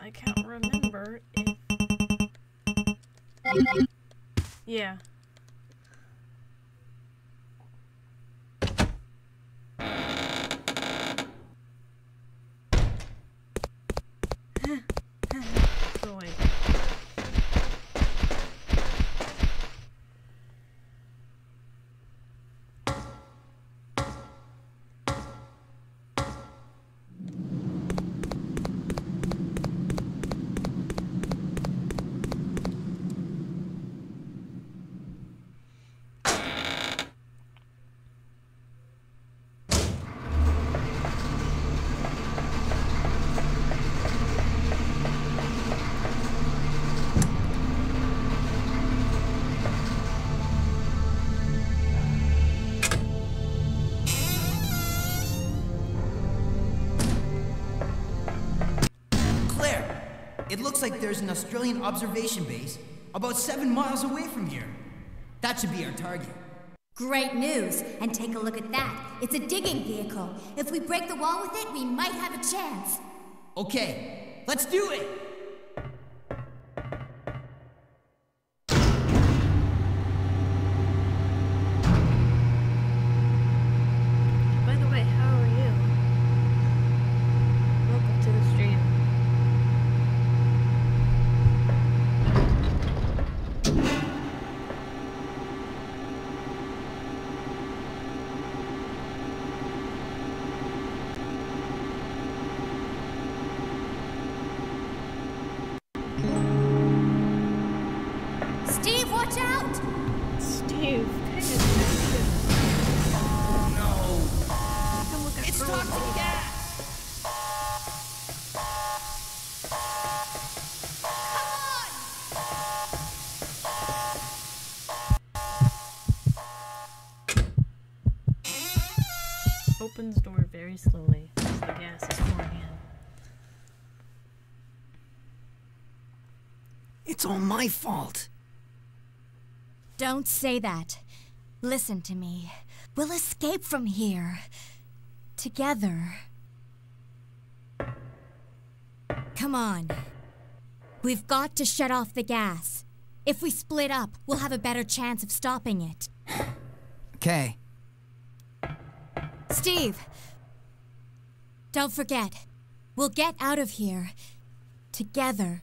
I can't remember if. Yeah. Like there's an Australian observation base about seven miles away from here. That should be our target. Great news! And take a look at that. It's a digging vehicle. If we break the wall with it, we might have a chance. Okay, let's do it! My fault. Don't say that. Listen to me. We'll escape from here. Together. Come on. We've got to shut off the gas. If we split up, we'll have a better chance of stopping it. Okay. Steve! Don't forget, we'll get out of here. Together.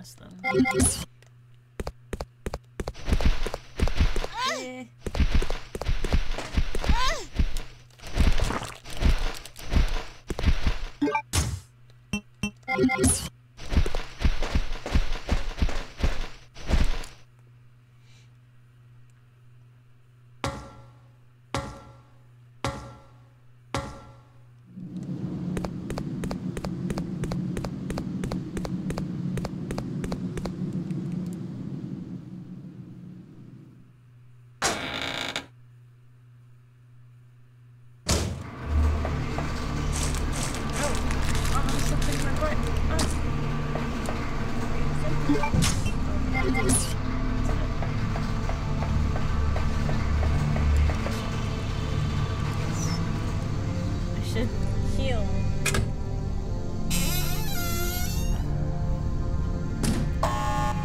past them. Eh.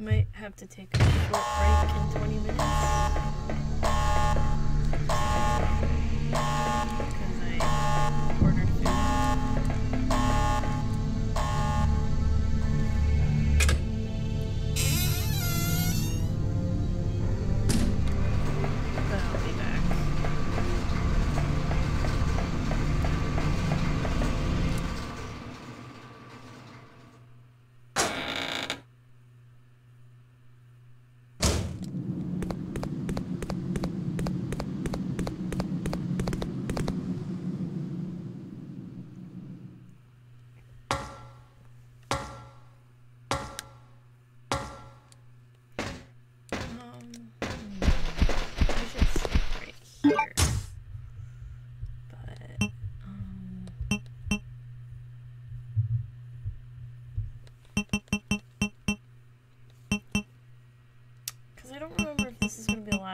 I might have to take a short break in 20 minutes.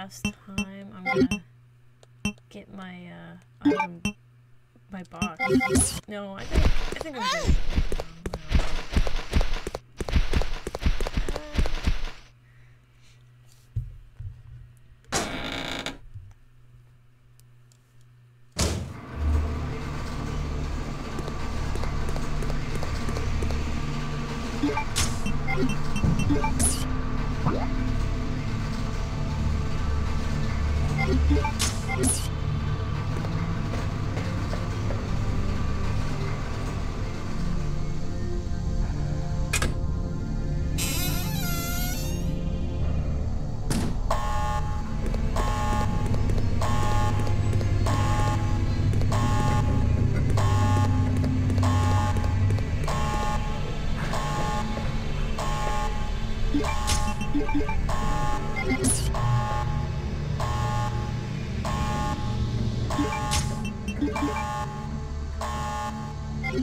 Last time I'm to get my, uh, item, my box. No, I think, How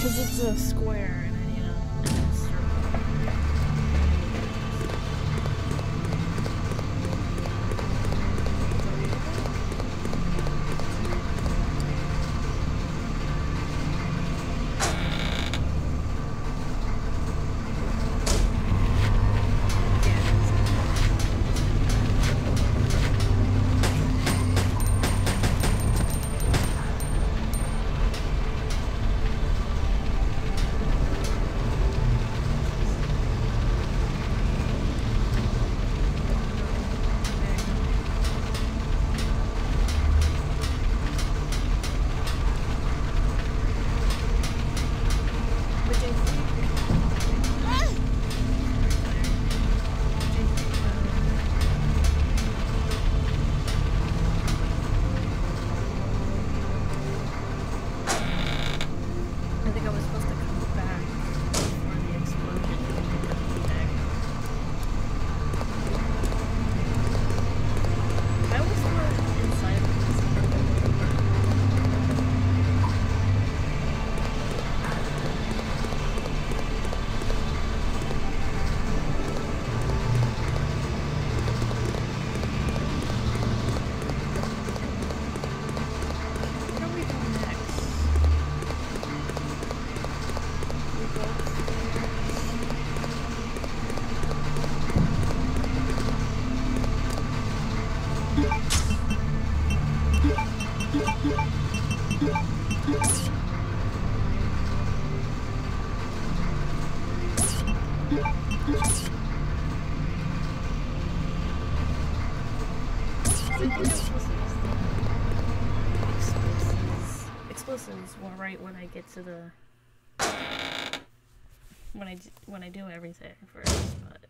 because it's a square. Explosives. Explosives right when I get to the when I when I do everything first, but.